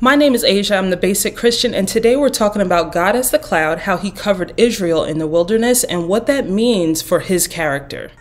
My name is Asia, I'm the Basic Christian, and today we're talking about God as the cloud, how he covered Israel in the wilderness, and what that means for his character.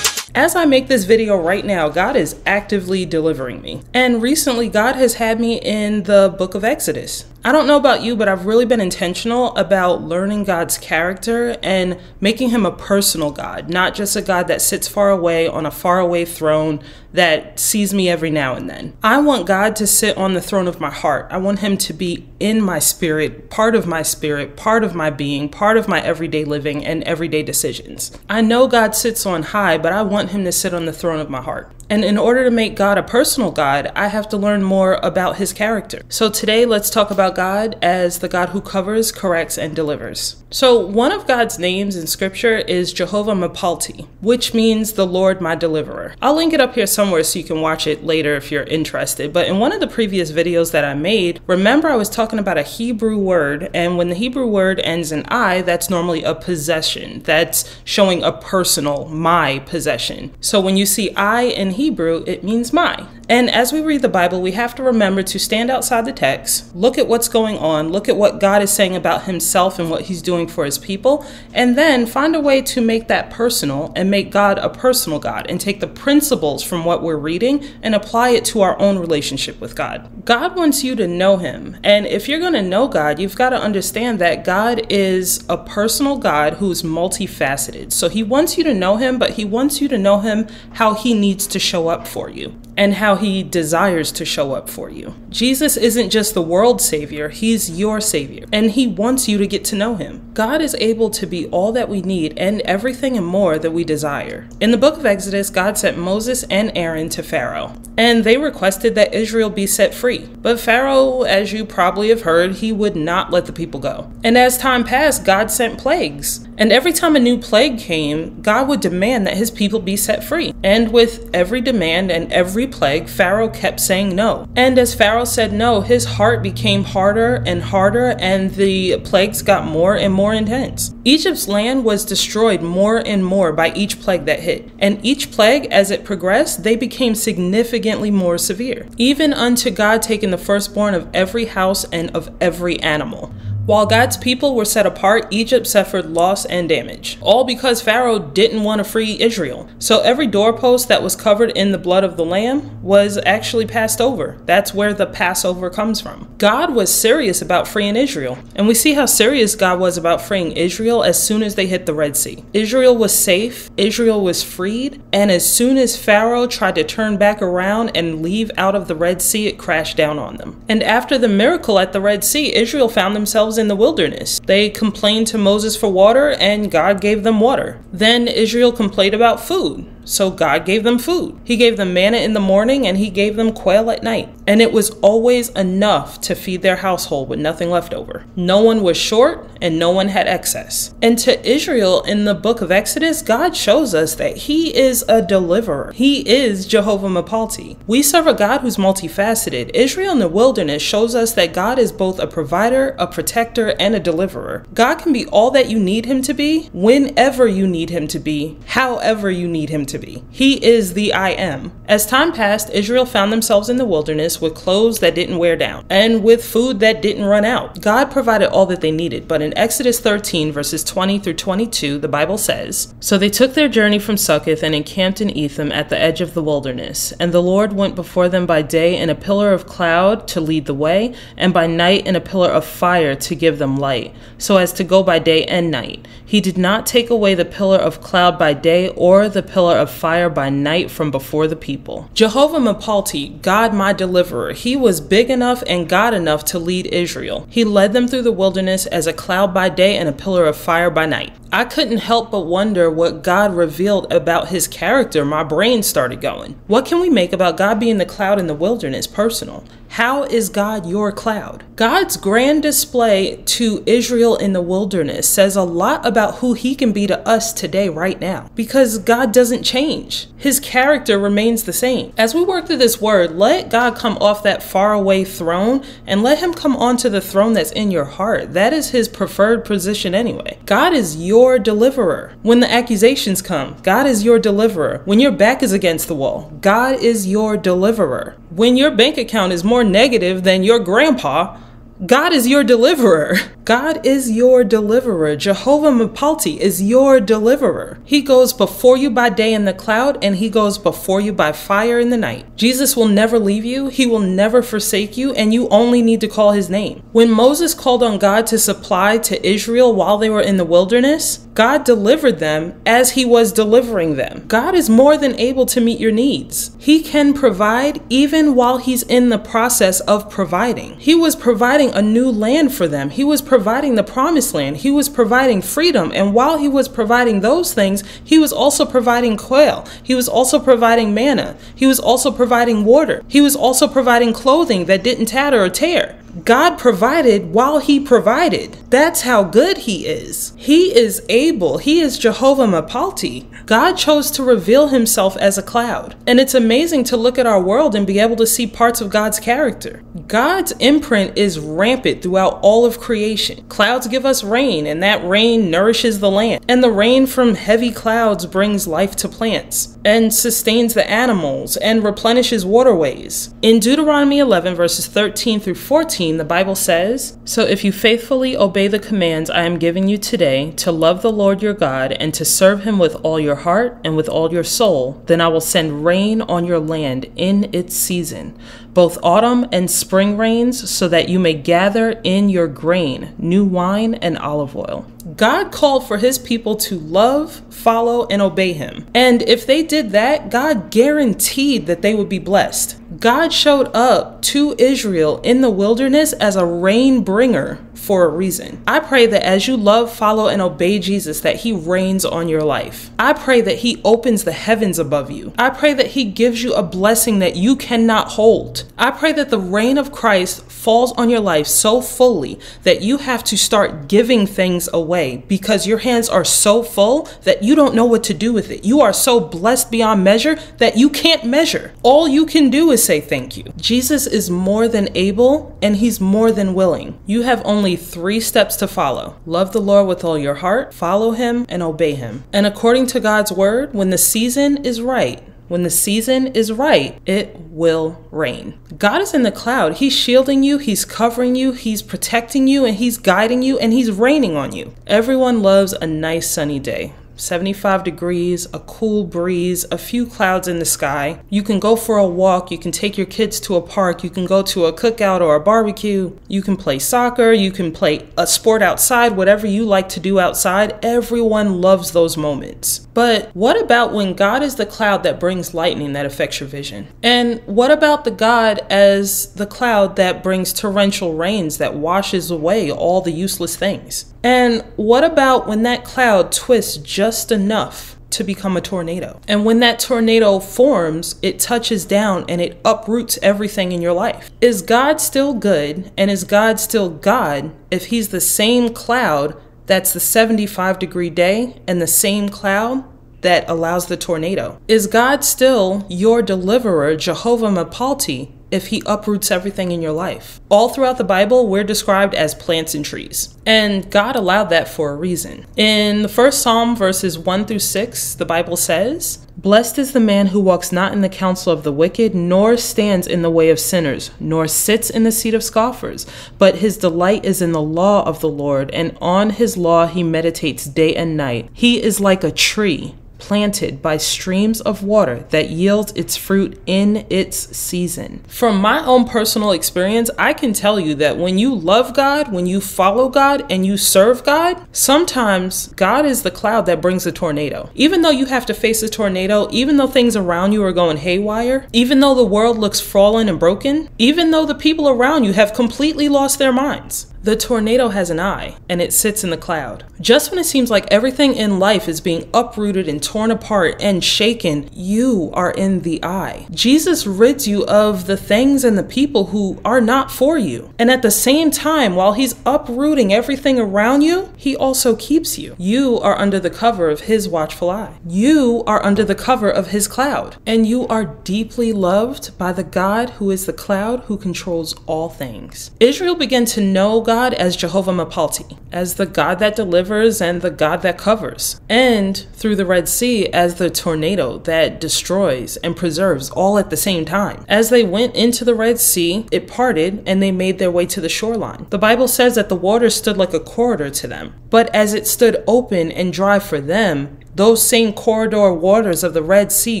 As I make this video right now, God is actively delivering me. And recently, God has had me in the book of Exodus. I don't know about you, but I've really been intentional about learning God's character and making him a personal God, not just a God that sits far away on a faraway throne that sees me every now and then. I want God to sit on the throne of my heart. I want him to be in my spirit, part of my spirit, part of my being, part of my everyday living and everyday decisions. I know God sits on high, but I want him to sit on the throne of my heart. And in order to make God a personal God, I have to learn more about his character. So today, let's talk about God as the God who covers, corrects, and delivers. So, one of God's names in scripture is Jehovah Mephalti, which means the Lord my deliverer. I'll link it up here somewhere so you can watch it later if you're interested. But in one of the previous videos that I made, remember I was talking about a Hebrew word, and when the Hebrew word ends in I, that's normally a possession. That's showing a personal, my possession. So when you see I in Hebrew, it means my. And as we read the Bible, we have to remember to stand outside the text, look at what's going on, look at what God is saying about himself and what he's doing for his people, and then find a way to make that personal and make God a personal God and take the principles from what we're reading and apply it to our own relationship with God. God wants you to know him. And if you're going to know God, you've got to understand that God is a personal God who's multifaceted. So he wants you to know him, but he wants you to know him how he needs to show up for you and how he desires to show up for you. Jesus isn't just the world's savior, he's your savior, and he wants you to get to know him. God is able to be all that we need and everything and more that we desire. In the book of Exodus, God sent Moses and Aaron to Pharaoh, and they requested that Israel be set free. But Pharaoh, as you probably have heard, he would not let the people go. And as time passed, God sent plagues. And every time a new plague came, God would demand that his people be set free. And with every demand and every plague, Pharaoh kept saying no. And as Pharaoh said no, his heart became harder and harder, and the plagues got more and more intense. Egypt's land was destroyed more and more by each plague that hit. And each plague, as it progressed, they became significantly more severe, even unto God taking the firstborn of every house and of every animal. While God's people were set apart, Egypt suffered loss and damage, all because Pharaoh didn't want to free Israel. So every doorpost that was covered in the blood of the lamb was actually passed over. That's where the Passover comes from. God was serious about freeing Israel, and we see how serious God was about freeing Israel as soon as they hit the Red Sea. Israel was safe, Israel was freed, and as soon as Pharaoh tried to turn back around and leave out of the Red Sea, it crashed down on them. And after the miracle at the Red Sea, Israel found themselves themselves in the wilderness. They complained to Moses for water, and God gave them water. Then Israel complained about food. So God gave them food. He gave them manna in the morning and he gave them quail at night. And it was always enough to feed their household with nothing left over. No one was short and no one had excess. And to Israel in the book of Exodus, God shows us that he is a deliverer. He is Jehovah Mephalti. We serve a God who's multifaceted. Israel in the wilderness shows us that God is both a provider, a protector, and a deliverer. God can be all that you need him to be, whenever you need him to be, however you need him to to be. He is the I am. As time passed, Israel found themselves in the wilderness with clothes that didn't wear down and with food that didn't run out. God provided all that they needed, but in Exodus 13, verses 20 through 22, the Bible says So they took their journey from Succoth and encamped in Etham at the edge of the wilderness. And the Lord went before them by day in a pillar of cloud to lead the way, and by night in a pillar of fire to give them light, so as to go by day and night. He did not take away the pillar of cloud by day or the pillar of fire by night from before the people. Jehovah Mephalti, God my deliverer, he was big enough and God enough to lead Israel. He led them through the wilderness as a cloud by day and a pillar of fire by night. I couldn't help but wonder what God revealed about his character. My brain started going. What can we make about God being the cloud in the wilderness personal? How is God your cloud? God's grand display to Israel in the wilderness says a lot about who he can be to us today, right now, because God doesn't change. His character remains the same. As we work through this word, let God come off that faraway throne and let him come onto the throne that's in your heart. That is his preferred position anyway. God is your deliverer. When the accusations come, God is your deliverer. When your back is against the wall, God is your deliverer. When your bank account is more negative than your grandpa, God is your deliverer. God is your deliverer. Jehovah Mephalti is your deliverer. He goes before you by day in the cloud, and he goes before you by fire in the night. Jesus will never leave you, he will never forsake you, and you only need to call his name. When Moses called on God to supply to Israel while they were in the wilderness, God delivered them as he was delivering them. God is more than able to meet your needs. He can provide even while he's in the process of providing. He was providing a new land for them. He was providing the promised land. He was providing freedom. And while he was providing those things, he was also providing quail. He was also providing manna. He was also providing water. He was also providing clothing that didn't tatter or tear. God provided while He provided. That's how good He is. He is able. He is Jehovah Mephalti. God chose to reveal Himself as a cloud. And it's amazing to look at our world and be able to see parts of God's character. God's imprint is rampant throughout all of creation. Clouds give us rain, and that rain nourishes the land. And the rain from heavy clouds brings life to plants and sustains the animals and replenishes waterways. In Deuteronomy 11, verses 13 through 14, 13, the Bible says, So if you faithfully obey the commands I am giving you today to love the Lord your God and to serve him with all your heart and with all your soul, then I will send rain on your land in its season, both autumn and spring rains, so that you may gather in your grain, new wine, and olive oil. God called for his people to love, follow, and obey him. And if they did that, God guaranteed that they would be blessed. God showed up to Israel in the wilderness as a rain bringer for a reason. I pray that as you love, follow, and obey Jesus, that He reigns on your life. I pray that He opens the heavens above you. I pray that He gives you a blessing that you cannot hold. I pray that the reign of Christ falls on your life so fully that you have to start giving things away because your hands are so full that you don't know what to do with it. You are so blessed beyond measure that you can't measure. All you can do is say thank you. Jesus is more than able and He's more than willing. You have only three steps to follow love the Lord with all your heart, follow Him, and obey Him. And according to God's word, when the season is right, when the season is right, it will rain. God is in the cloud. He's shielding you, He's covering you, He's protecting you, and He's guiding you, and He's raining on you. Everyone loves a nice sunny day. 75 degrees, a cool breeze, a few clouds in the sky. You can go for a walk, you can take your kids to a park, you can go to a cookout or a barbecue, you can play soccer, you can play a sport outside, whatever you like to do outside. Everyone loves those moments. But what about when God is the cloud that brings lightning that affects your vision? And what about the God as the cloud that brings torrential rains that washes away all the useless things? And what about when that cloud twists just enough to become a tornado? And when that tornado forms, it touches down and it uproots everything in your life. Is God still good? And is God still God if He's the same cloud that's the 75 degree day and the same cloud that allows the tornado? Is God still your deliverer, Jehovah Mephalti, if he uproots everything in your life. All throughout the Bible, we're described as plants and trees. And God allowed that for a reason. In the first Psalm, verses 1 through 6, the Bible says, Blessed is the man who walks not in the counsel of the wicked, nor stands in the way of sinners, nor sits in the seat of scoffers, but his delight is in the law of the Lord, and on his law he meditates day and night. He is like a tree planted by streams of water that yields its fruit in its season. From my own personal experience, I can tell you that when you love God, when you follow God, and you serve God, sometimes God is the cloud that brings a tornado. Even though you have to face a tornado, even though things around you are going haywire, even though the world looks fallen and broken, even though the people around you have completely lost their minds, The tornado has an eye, and it sits in the cloud. Just when it seems like everything in life is being uprooted and torn apart and shaken, you are in the eye. Jesus rids you of the things and the people who are not for you. And at the same time, while he's uprooting everything around you, he also keeps you. You are under the cover of his watchful eye. You are under the cover of his cloud. And you are deeply loved by the God who is the cloud who controls all things. Israel began to know God as Jehovah Mephalti, as the God that delivers and the God that covers, and through the Red Sea as the tornado that destroys and preserves all at the same time. As they went into the Red Sea, it parted and they made their way to the shoreline. The Bible says that the water stood like a corridor to them, but as it stood open and dry for them, those same corridor waters of the Red Sea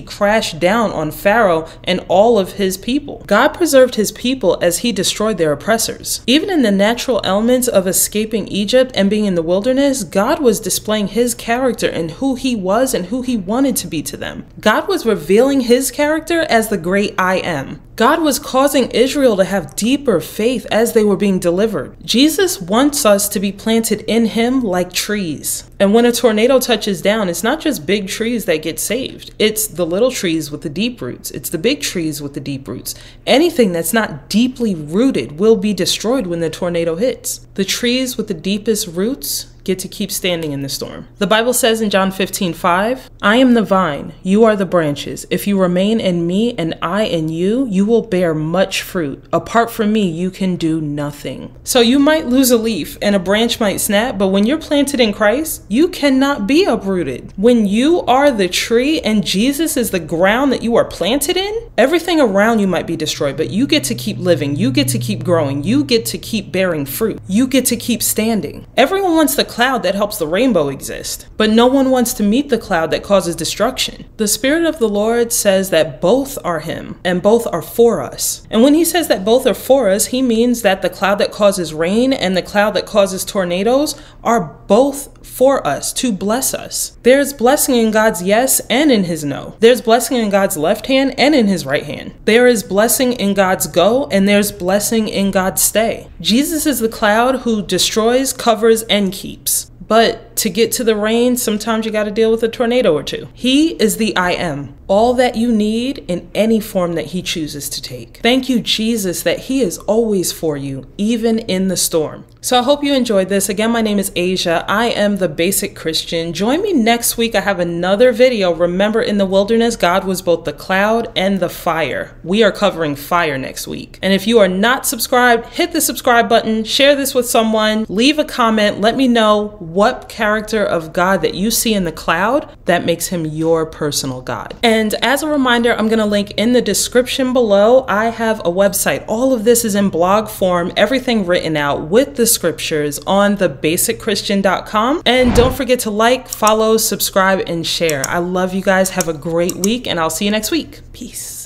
crashed down on Pharaoh and all of his people. God preserved his people as he destroyed their oppressors. Even in the natural elements of escaping Egypt and being in the wilderness, God was displaying his character and who he was and who he wanted to be to them. God was revealing his character as the great I am. God was causing Israel to have deeper faith as they were being delivered. Jesus wants us to be planted in Him like trees. And when a tornado touches down, it's not just big trees that get saved, it's the little trees with the deep roots, it's the big trees with the deep roots. Anything that's not deeply rooted will be destroyed when the tornado hits. The trees with the deepest roots get to keep standing in the storm. The Bible says in John 15, 5, I am the vine, you are the branches. If you remain in me and I in you, you will bear much fruit. Apart from me, you can do nothing. So you might lose a leaf and a branch might snap, but when you're planted in Christ, you cannot be uprooted. When you are the tree and Jesus is the ground that you are planted in, everything around you might be destroyed, but you get to keep living. You get to keep growing. You get to keep bearing fruit. You get to keep standing. Everyone wants the cloud that helps the rainbow exist, but no one wants to meet the cloud that causes destruction. The Spirit of the Lord says that both are Him and both are for us. And when He says that both are for us, He means that the cloud that causes rain and the cloud that causes tornadoes are both for us to bless us. There's blessing in God's yes and in His no. There's blessing in God's left hand and in His right hand. There is blessing in God's go and there's blessing in God's stay. Jesus is the cloud who destroys, covers, and keeps. But to get to the rain, sometimes you got to deal with a tornado or two. He is the I am, all that you need in any form that He chooses to take. Thank you, Jesus, that He is always for you, even in the storm. So I hope you enjoyed this. Again, my name is Asia. I am the basic Christian. Join me next week. I have another video. Remember, in the wilderness, God was both the cloud and the fire. We are covering fire next week. And if you are not subscribed, hit the subscribe button, share this with someone, leave a comment, let me know what character of God that you see in the cloud that makes him your personal God. And as a reminder, I'm going to link in the description below. I have a website. All of this is in blog form, everything written out with the scriptures on thebasicchristian.com. And don't forget to like, follow, subscribe, and share. I love you guys. Have a great week, and I'll see you next week. Peace.